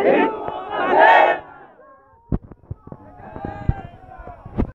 Valeu!